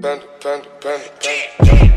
Bend, bend, bend, bend.